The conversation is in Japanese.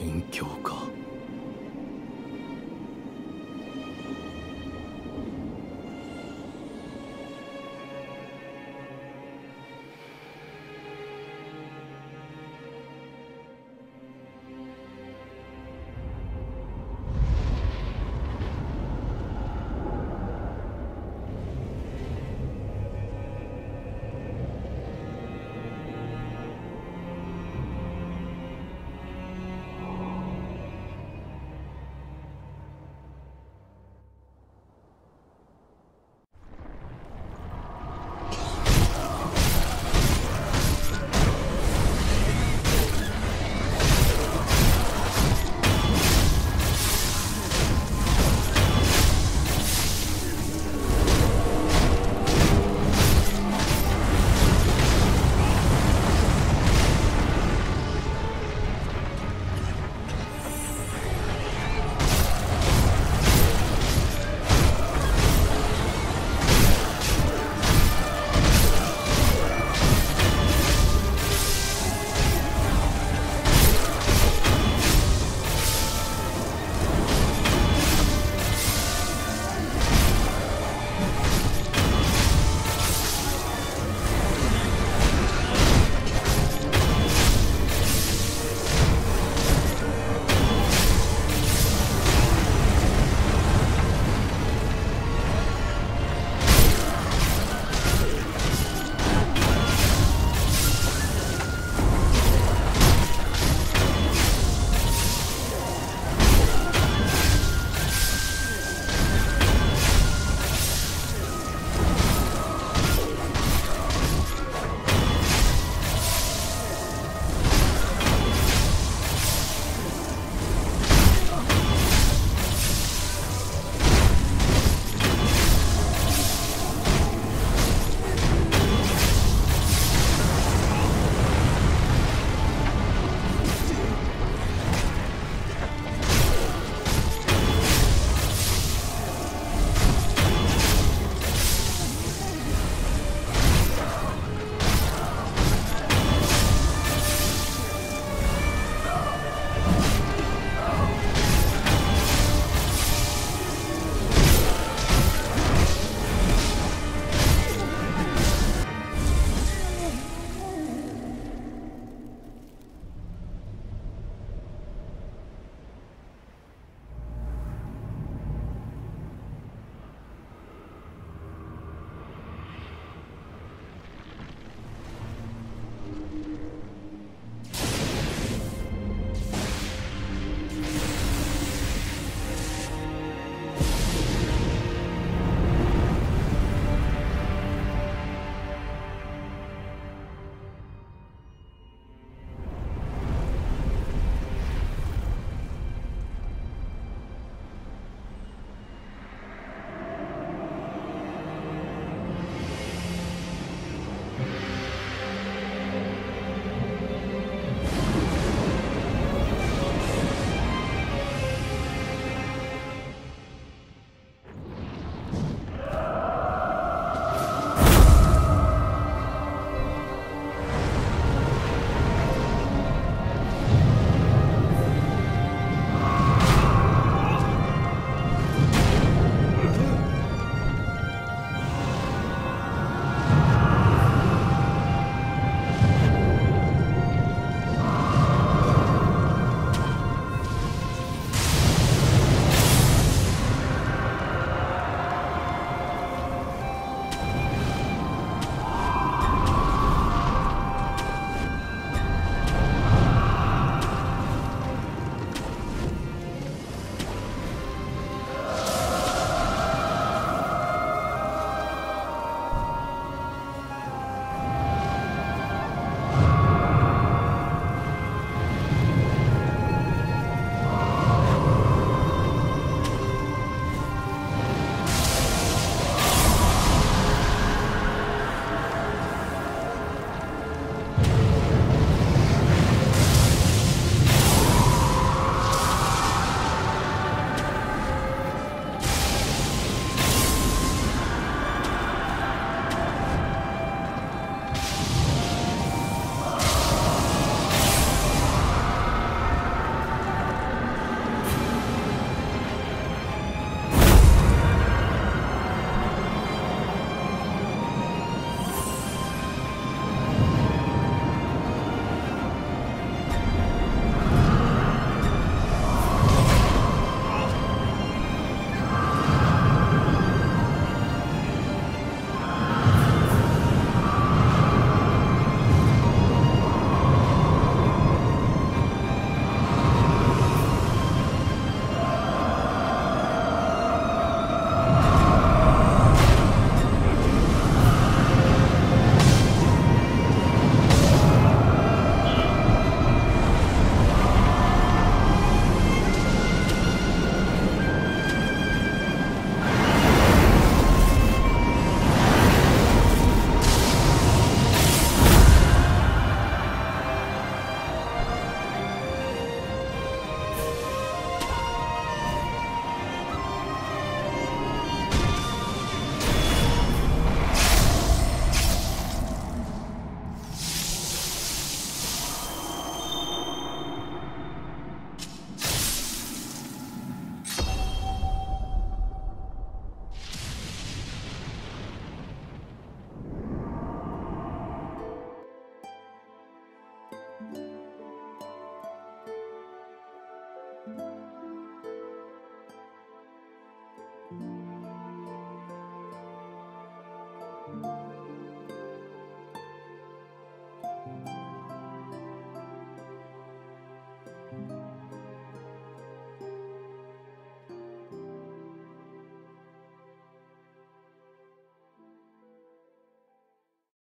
勉強か。